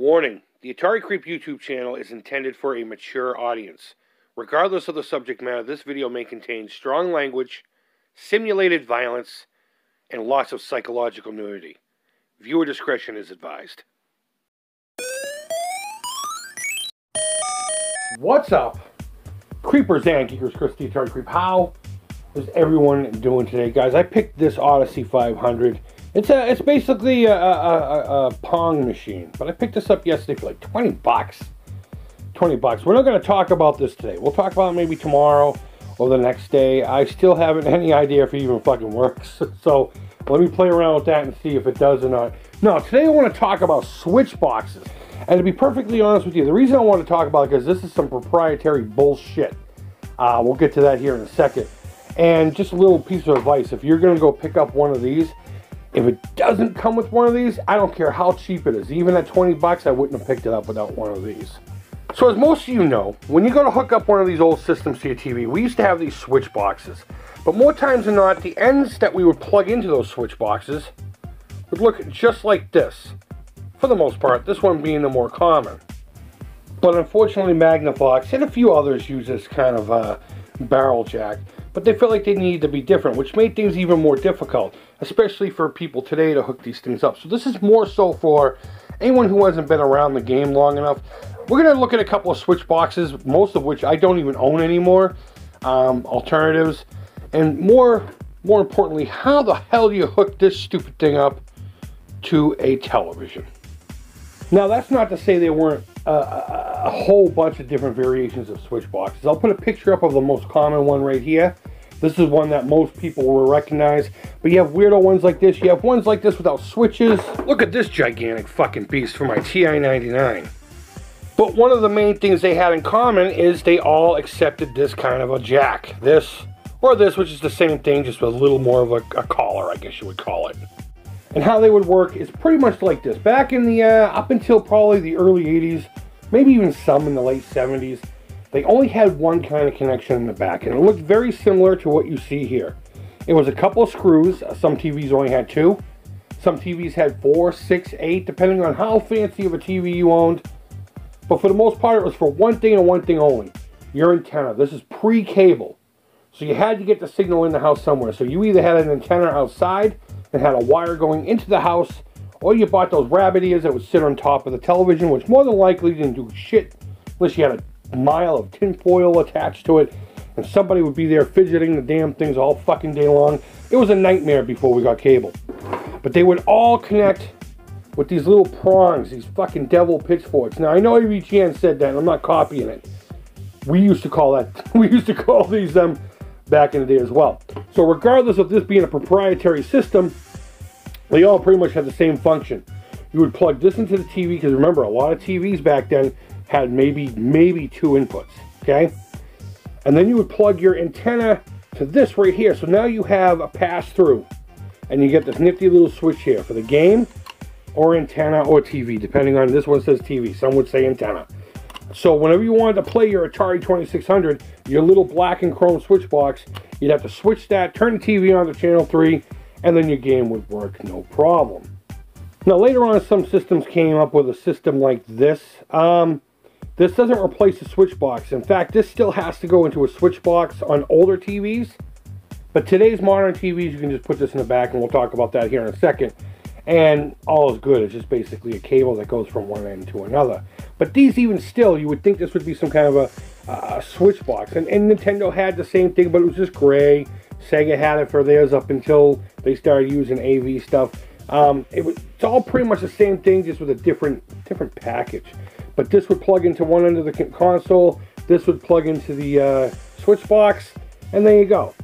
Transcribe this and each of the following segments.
Warning The Atari Creep YouTube channel is intended for a mature audience. Regardless of the subject matter, this video may contain strong language, simulated violence, and lots of psychological nudity. Viewer discretion is advised. What's up? Creepers and Geekers, Chris the Atari Creep. How is everyone doing today, guys? I picked this Odyssey 500 it's a, it's basically a, a, a, a, Pong machine, but I picked this up yesterday for like 20 bucks. 20 bucks. We're not going to talk about this today. We'll talk about it maybe tomorrow or the next day. I still haven't any idea if it even fucking works. so let me play around with that and see if it does or not. No, today I want to talk about switch boxes. And to be perfectly honest with you, the reason I want to talk about it is this is some proprietary bullshit. Uh, we'll get to that here in a second. And just a little piece of advice. If you're going to go pick up one of these, if it doesn't come with one of these, I don't care how cheap it is. Even at 20 bucks, I wouldn't have picked it up without one of these. So as most of you know, when you go to hook up one of these old systems to your TV, we used to have these switch boxes. But more times than not, the ends that we would plug into those switch boxes would look just like this. For the most part, this one being the more common. But unfortunately, Magnavox and a few others use this kind of uh, barrel jack but they felt like they needed to be different, which made things even more difficult, especially for people today to hook these things up. So this is more so for anyone who hasn't been around the game long enough. We're going to look at a couple of switch boxes, most of which I don't even own anymore, um, alternatives, and more, more importantly, how the hell do you hook this stupid thing up to a television? Now, that's not to say there weren't a, whole bunch of different variations of switch boxes. I'll put a picture up of the most common one right here. This is one that most people will recognize. But you have weirdo ones like this. You have ones like this without switches. Look at this gigantic fucking beast for my TI-99. But one of the main things they had in common is they all accepted this kind of a jack. This, or this, which is the same thing, just with a little more of a, a collar, I guess you would call it. And how they would work is pretty much like this. Back in the, uh, up until probably the early 80s, maybe even some in the late 70s, they only had one kind of connection in the back. And it looked very similar to what you see here. It was a couple of screws. Some TVs only had two. Some TVs had four, six, eight, depending on how fancy of a TV you owned. But for the most part, it was for one thing and one thing only. Your antenna. This is pre-cable. So you had to get the signal in the house somewhere. So you either had an antenna outside and had a wire going into the house, or you bought those rabbit ears that would sit on top of the television, which more than likely didn't do shit unless you had a mile of tinfoil attached to it, and somebody would be there fidgeting the damn things all fucking day long. It was a nightmare before we got cable. But they would all connect with these little prongs, these fucking devil pitchforks. Now, I know AVGN said that, and I'm not copying it. We used to call that, we used to call these them um, back in the day as well. So regardless of this being a proprietary system, they all pretty much had the same function. You would plug this into the TV, because remember, a lot of TVs back then had maybe, maybe two inputs, okay? And then you would plug your antenna to this right here. So now you have a pass-through. And you get this nifty little switch here for the game or antenna or TV, depending on this one says TV. Some would say antenna. So whenever you wanted to play your Atari 2600, your little black and chrome switch box, you'd have to switch that, turn the TV on to channel 3, and then your game would work no problem. Now later on some systems came up with a system like this. Um, this doesn't replace the switch box. In fact, this still has to go into a switch box on older TVs. But today's modern TVs, you can just put this in the back, and we'll talk about that here in a second and all is good. It's just basically a cable that goes from one end to another. But these, even still, you would think this would be some kind of a, uh, switch box. And, and, Nintendo had the same thing, but it was just gray. Sega had it for theirs up until they started using AV stuff. Um, it was, it's all pretty much the same thing, just with a different different package. But this would plug into one end of the console. This would plug into the uh, switch box, and there you go.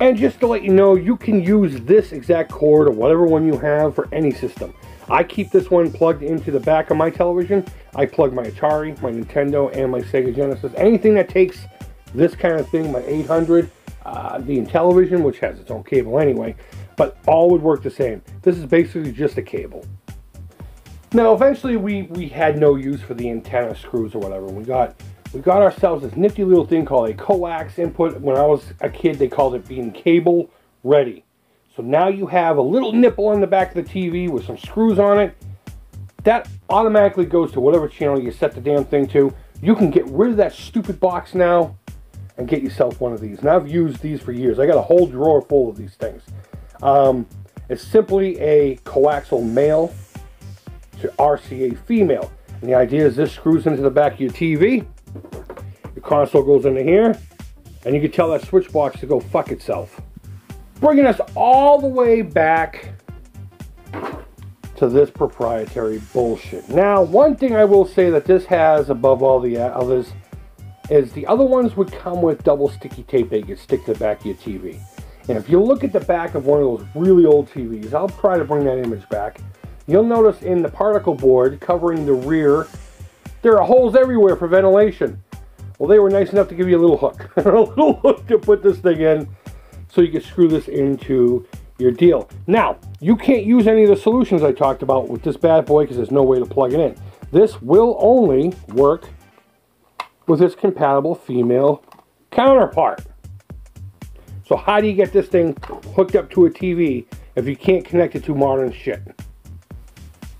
And just to let you know, you can use this exact cord or whatever one you have for any system. I keep this one plugged into the back of my television. I plug my Atari, my Nintendo, and my Sega Genesis. Anything that takes this kind of thing, my 800, uh, the Intellivision, which has its own cable anyway, but all would work the same. This is basically just a cable. Now, eventually, we, we had no use for the antenna screws or whatever. We got we got ourselves this nifty little thing called a coax input. When I was a kid, they called it being cable ready. So now you have a little nipple on the back of the TV with some screws on it. that automatically goes to whatever channel you set the damn thing to. You can get rid of that stupid box now and get yourself one of these. And I've used these for years. I got a whole drawer full of these things. Um, it's simply a coaxial male to RCA female. And the idea is this screws into the back of your TV. Your console goes into here. And you can tell that switch box to go fuck itself. Bringing us all the way back to this proprietary bullshit. Now, one thing I will say that this has above all the others is the other ones would come with double sticky tape they could stick to the back of your TV. And if you look at the back of one of those really old TVs, I'll try to bring that image back. You'll notice in the particle board covering the rear, there are holes everywhere for ventilation. Well, they were nice enough to give you a little hook, a little hook to put this thing in so you can screw this into your deal. Now, you can't use any of the solutions I talked about with this bad boy because there's no way to plug it in. This will only work with its compatible female counterpart. So how do you get this thing hooked up to a TV if you can't connect it to modern shit?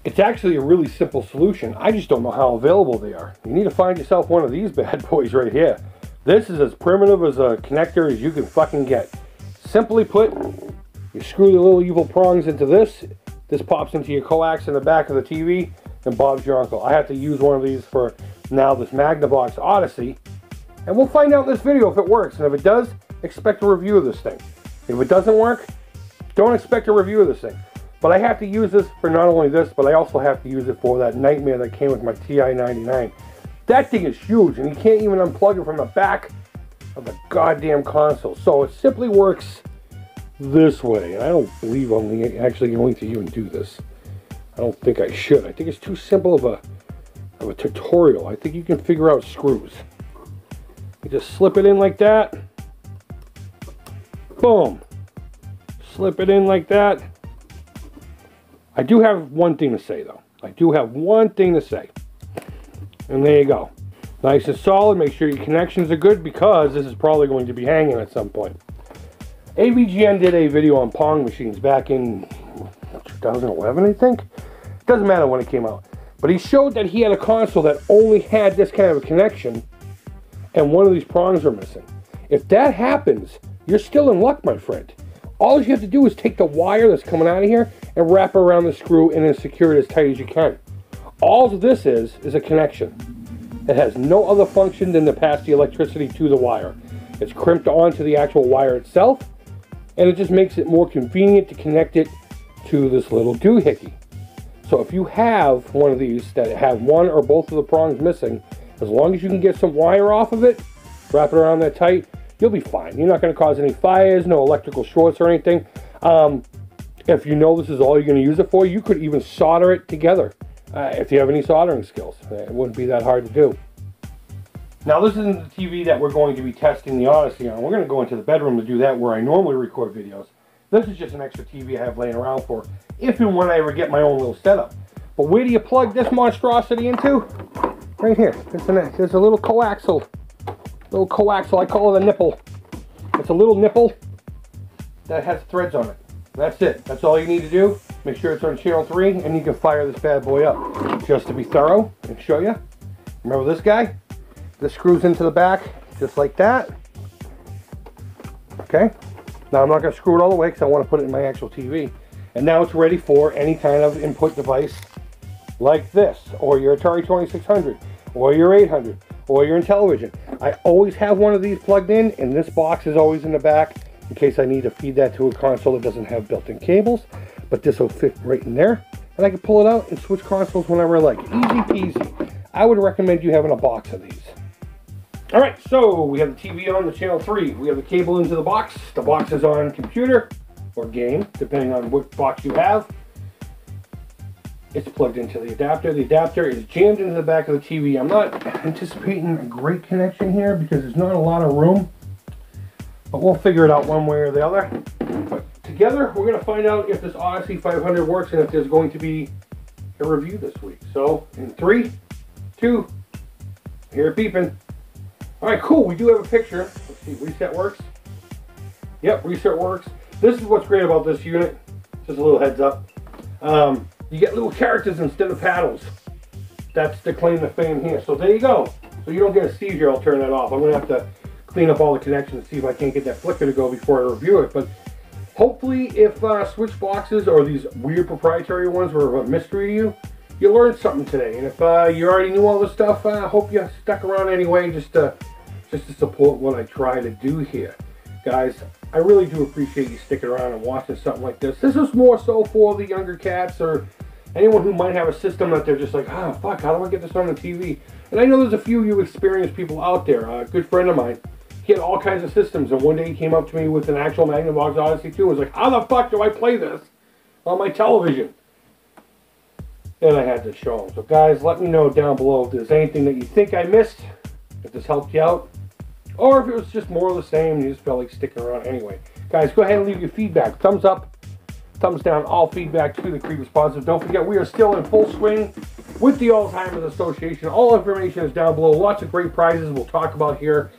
It's actually a really simple solution. I just don't know how available they are. You need to find yourself one of these bad boys right here. This is as primitive as a connector as you can fucking get. Simply put, you screw the little evil prongs into this. This pops into your coax in the back of the TV, and Bob's your uncle. I have to use one of these for now this Magnavox Odyssey. And we'll find out in this video if it works. And if it does, expect a review of this thing. If it doesn't work, don't expect a review of this thing. But I have to use this for not only this, but I also have to use it for that nightmare that came with my TI-99. That thing is huge, and you can't even unplug it from the back of the goddamn console. So it simply works this way. And I don't believe I'm actually going to even do this. I don't think I should. I think it's too simple of a, of a tutorial. I think you can figure out screws. You just slip it in like that. Boom. Slip it in like that. I do have one thing to say though. I do have one thing to say. And there you go. Nice and solid. Make sure your connections are good because this is probably going to be hanging at some point. AVGN did a video on Pong machines back in 2011, I think. Doesn't matter when it came out. But he showed that he had a console that only had this kind of a connection and one of these prongs are missing. If that happens, you're still in luck, my friend. All you have to do is take the wire that's coming out of here and wrap around the screw and then secure it as tight as you can. All this is, is a connection. It has no other function than to pass the electricity to the wire. It's crimped onto the actual wire itself, and it just makes it more convenient to connect it to this little doohickey. So if you have one of these that have one or both of the prongs missing, as long as you can get some wire off of it, wrap it around that tight, you'll be fine. You're not going to cause any fires, no electrical shorts or anything. Um, if you know this is all you're going to use it for, you could even solder it together uh, if you have any soldering skills. It wouldn't be that hard to do. Now this isn't the TV that we're going to be testing the Odyssey on. We're going to go into the bedroom to do that where I normally record videos. This is just an extra TV I have laying around for if and when I ever get my own little setup. But where do you plug this monstrosity into? Right here. There's, an, there's a little coaxial. Little coaxial. I call it a nipple. It's a little nipple that has threads on it. That's it. That's all you need to do. Make sure it's on channel 3 and you can fire this bad boy up. Just to be thorough and show you. Remember this guy? This screws into the back just like that. Okay. Now I'm not going to screw it all the way because I want to put it in my actual TV. And now it's ready for any kind of input device like this, or your Atari 2600, or your 800, or your Intellivision. I always have one of these plugged in, and this box is always in the back in case I need to feed that to a console that doesn't have built-in cables. But this will fit right in there, and I can pull it out and switch consoles whenever I like. Easy peasy. I would recommend you having a box of these. All right, so we have the TV on the channel 3. We have the cable into the box. The box is on computer or game, depending on what box you have. It's plugged into the adapter. The adapter is jammed into the back of the TV. I'm not anticipating a great connection here because there's not a lot of room. But we'll figure it out one way or the other. Together, we're going to find out if this Odyssey 500 works and if there's going to be a review this week. So, in three, two, here beeping. All right, cool. We do have a picture. Let's see, reset works. Yep, reset works. This is what's great about this unit. Just a little heads up. Um, you get little characters instead of paddles. That's the claim to fame here. So there you go. So you don't get a seizure, I'll turn that off. I'm gonna have to clean up all the connections, see if I can't get that flicker to go before I review it. But hopefully if uh, switch boxes or these weird proprietary ones were a mystery to you, you learned something today. And if uh, you already knew all this stuff, I uh, hope you stuck around anyway just to, just to support what I try to do here. Guys, I really do appreciate you sticking around and watching something like this. This is more so for the younger cats or anyone who might have a system that they're just like, ah, fuck, how do I get this on the TV? And I know there's a few you experienced people out there. a good friend of mine, he had all kinds of systems, and one day he came up to me with an actual Magnavox Odyssey 2 and was like, how the fuck do I play this on my television? And I had to show him. So guys, let me know down below if there's anything that you think I missed, if this helped you out, or if it was just more of the same you just felt like sticking around anyway. Guys, go ahead and leave your feedback. Thumbs up, thumbs down, all feedback to the Creepers Positive. Don't forget, we are still in full swing with the Alzheimer's Association. All information is down below. Lots of great prizes we'll talk about here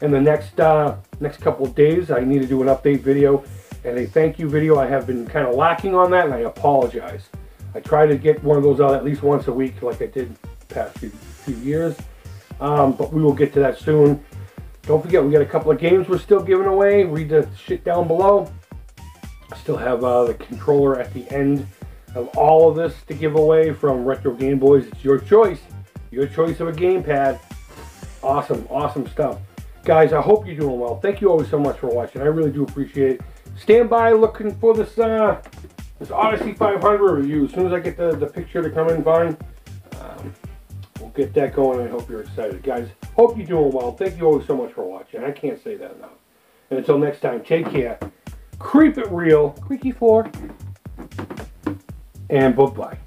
in the next uh, next couple days. I need to do an update video and a thank you video. I have been kind of lacking on that and I apologize. I try to get one of those out at least once a week like I did the past few, few years. Um, but we will get to that soon. Don't forget, we got a couple of games we're still giving away. Read the shit down below. I Still have uh, the controller at the end of all of this to give away from Retro Game Boys. It's your choice. Your choice of a gamepad. Awesome, awesome stuff. Guys, I hope you're doing well. Thank you always so much for watching. I really do appreciate it. Stand by looking for this uh, this Odyssey 500 review. As soon as I get the, the picture to come in fine, um, we'll get that going. I hope you're excited. Guys, hope you're doing well. Thank you always so much for watching. I can't say that enough. And until next time, take care. Creep it real. Creaky floor. And bye-bye.